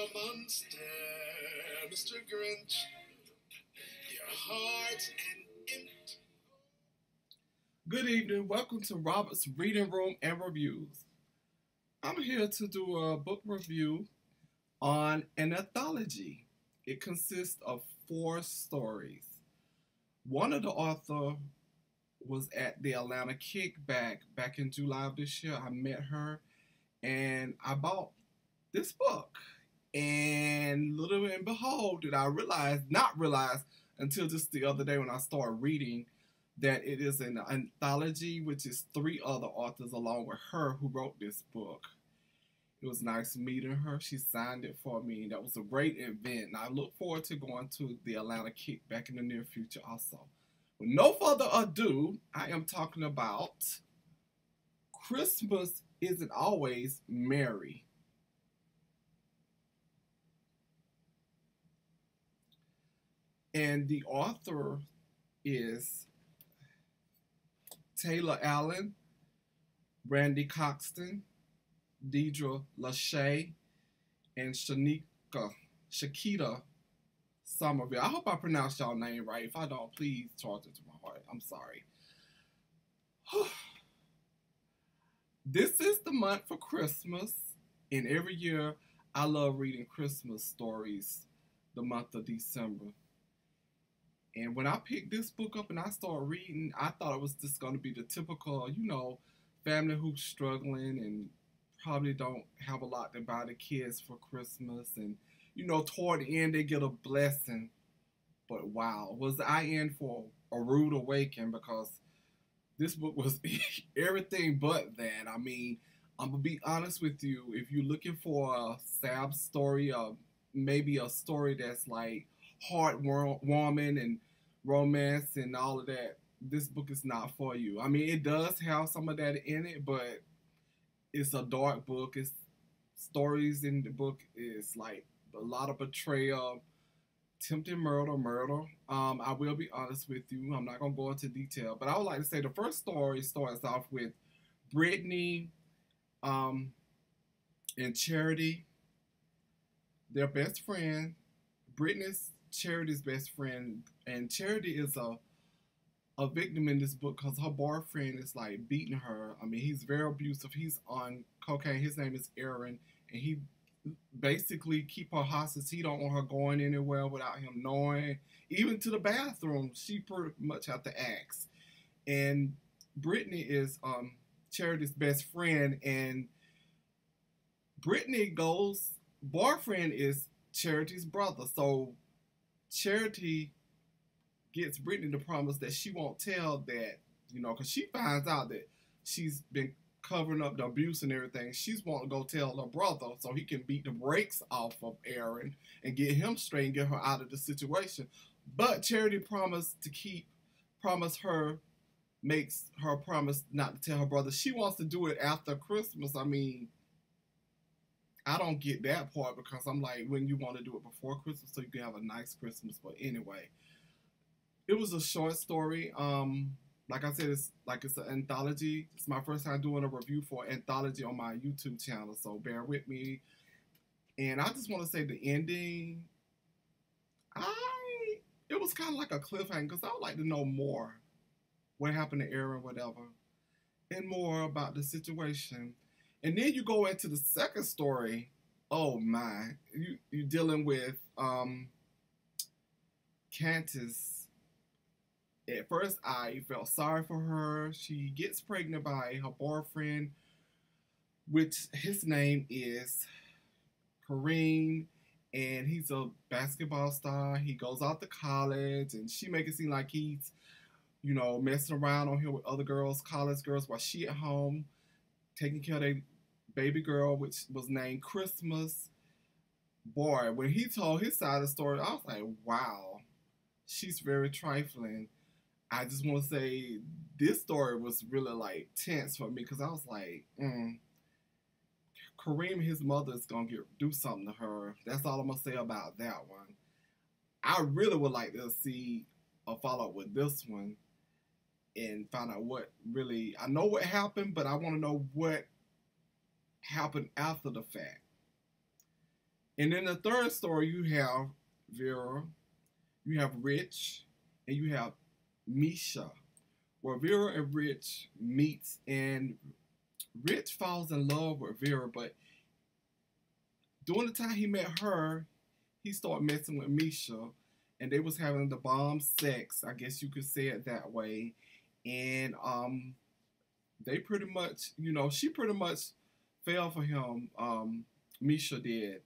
a monster, Mr. Grinch. Your heart an empty. Good evening. Welcome to Robert's Reading Room and Reviews. I'm here to do a book review on an anthology. It consists of four stories. One of the author was at the Atlanta Kickback back in July of this year. I met her and I bought this book. And little and behold, did I realize, not realize until just the other day when I started reading, that it is an anthology, which is three other authors along with her who wrote this book. It was nice meeting her. She signed it for me. That was a great event. And I look forward to going to the Atlanta Kickback in the near future also. With no further ado, I am talking about Christmas Isn't Always Merry. And the author is Taylor Allen, Brandy Coxton, Deidre Lachey, and Shanika, Shakita Sommerville. I hope I pronounced y'all name right. If I don't, please charge it to my heart. I'm sorry. this is the month for Christmas, and every year I love reading Christmas stories the month of December. And when I picked this book up and I started reading, I thought it was just going to be the typical, you know, family who's struggling and probably don't have a lot to buy the kids for Christmas. And, you know, toward the end, they get a blessing. But wow, was I in for a rude awakening because this book was everything but that. I mean, I'm going to be honest with you. If you're looking for a sad story, or maybe a story that's like heartwarming and romance and all of that, this book is not for you. I mean, it does have some of that in it, but it's a dark book. It's stories in the book is like a lot of betrayal, attempted murder, murder. Um, I will be honest with you. I'm not gonna go into detail, but I would like to say the first story starts off with Brittany, um, and Charity. Their best friend. Brittany's Charity's best friend, and Charity is a a victim in this book because her boyfriend is like beating her. I mean, he's very abusive. He's on cocaine. His name is Aaron, and he basically keep her hostage. He don't want her going anywhere without him knowing. Even to the bathroom, she pretty much have to ask. And Brittany is um, Charity's best friend, and Brittany goes boyfriend is Charity's brother. So Charity gets Brittany to promise that she won't tell that, you know, because she finds out that she's been covering up the abuse and everything. She's want to go tell her brother so he can beat the brakes off of Aaron and get him straight and get her out of the situation. But Charity promised to keep, promise her, makes her promise not to tell her brother. She wants to do it after Christmas. I mean, I don't get that part because I'm like, when you want to do it before Christmas so you can have a nice Christmas. But anyway, it was a short story. Um, like I said, it's like it's an anthology. It's my first time doing a review for anthology on my YouTube channel, so bear with me. And I just want to say the ending, I it was kind of like a cliffhanger because I would like to know more, what happened to Aaron, whatever, and more about the situation. And then you go into the second story. Oh my, you you dealing with um at first I felt sorry for her. She gets pregnant by her boyfriend, which his name is Kareem, and he's a basketball star. He goes out to college, and she makes it seem like he's, you know, messing around on here with other girls, college girls, while she at home taking care of their baby girl, which was named Christmas. Boy, when he told his side of the story, I was like, wow, she's very trifling. I just want to say this story was really like tense for me because I was like, mm, Kareem, his mother is gonna get do something to her. That's all I'm gonna say about that one. I really would like to see a follow up with this one and find out what really. I know what happened, but I want to know what happened after the fact. And then the third story, you have Vera, you have Rich, and you have Misha, where Vera and Rich meets, and Rich falls in love with Vera, but during the time he met her, he started messing with Misha, and they was having the bomb sex, I guess you could say it that way, and um, they pretty much, you know, she pretty much fell for him. Um, Misha did.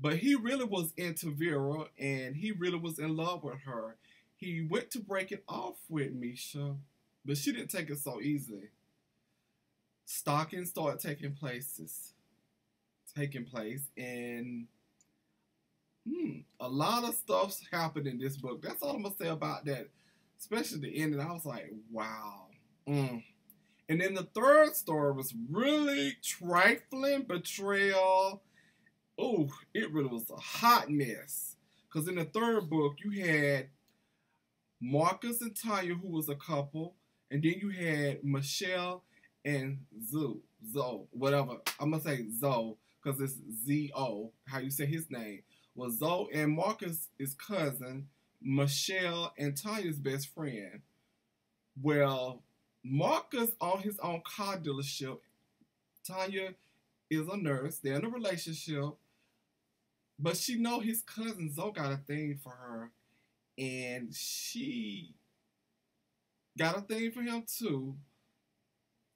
But he really was into Vera and he really was in love with her. He went to break it off with Misha, but she didn't take it so easily. Stalking started taking places, taking place, and hmm, a lot of stuff's happened in this book. That's all I'm gonna say about that, especially the ending. I was like, wow. Mm. And then the third story was really trifling betrayal. Oh, it really was a hot mess. Because in the third book, you had Marcus and Tanya, who was a couple, and then you had Michelle and Zoe, Zoe, whatever. I'm gonna say Zoe because it's Z O, how you say his name. Well, Zoe and Marcus is cousin, Michelle and Tanya's best friend. Well, Marcus on his own car dealership. Tanya is a nurse. They're in a relationship. But she know his cousin Zoe got a thing for her. And she got a thing for him too.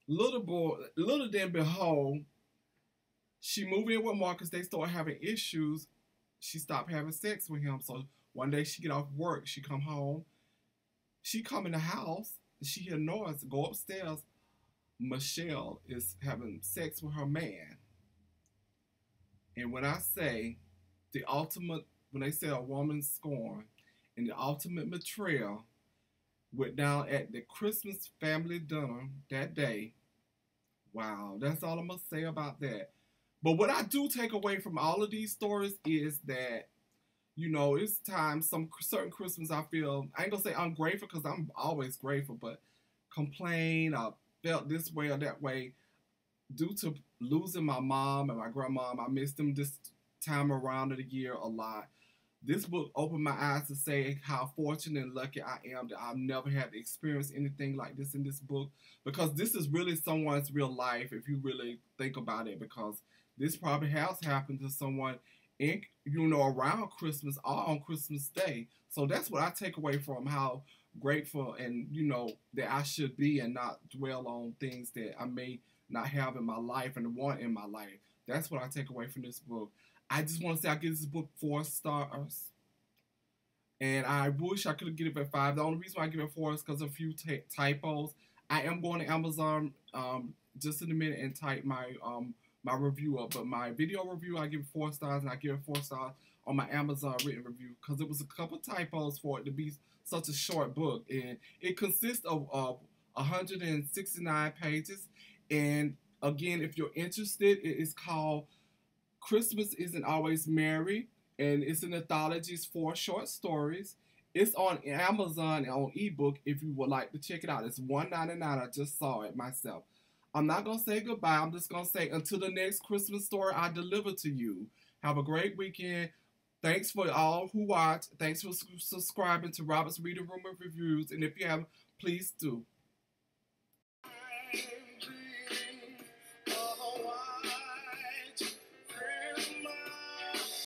Little boy, little then behold, she moved in with Marcus. They start having issues. She stopped having sex with him. So one day she get off work. She come home. She come in the house she hear noise, go upstairs. Michelle is having sex with her man. And when I say the ultimate, when they say a woman's scorn and the ultimate betrayal went down at the Christmas family dinner that day, wow, that's all I'm to say about that. But what I do take away from all of these stories is that you know, it's time. some certain Christmas I feel I ain't gonna say I'm grateful because I'm always grateful, but complain I felt this way or that way due to losing my mom and my grandmom. I missed them this time around of the year a lot. This book opened my eyes to say how fortunate and lucky I am that I've never had to experience anything like this in this book because this is really someone's real life if you really think about it because this probably has happened to someone in you know around Christmas or on Christmas Day. So that's what I take away from how grateful and you know that I should be and not dwell on things that I may not have in my life and want in my life. That's what I take away from this book. I just want to say I give this book four stars. And I wish I could have give it five. The only reason I give it four is because of a few typos. I am going to Amazon um, just in a minute and type my um, my review up. But my video review, I give four stars, and I give it four stars on my Amazon written review because it was a couple typos for it to be such a short book, and it consists of, of 169 pages. And again, if you're interested, it is called Christmas Isn't Always Merry, and it's an anthology. It's four short stories. It's on Amazon and on ebook if you would like to check it out. It's $1.99. I just saw it myself. I'm not going to say goodbye. I'm just going to say until the next Christmas story I deliver to you. Have a great weekend. Thanks for all who watch. Thanks for subscribing to Robert's Reading Room of Reviews. And if you haven't, please do.